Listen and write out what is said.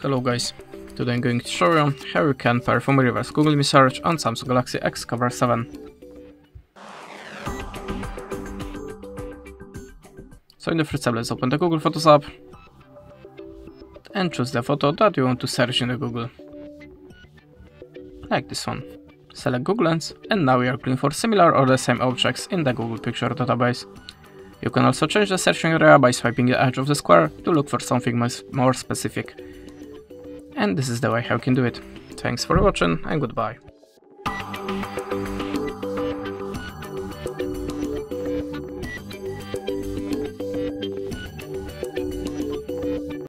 Hello guys, today I'm going to show you how you can perform reverse Google image search on Samsung Galaxy XCover 7. So in the first step let's open the Google Photos app and choose the photo that you want to search in the Google. Like this one. Select Google Lens and now we are looking for similar or the same objects in the Google Picture database. You can also change the searching area by swiping the edge of the square to look for something more specific and this is the way how you can do it. Thanks for watching and goodbye.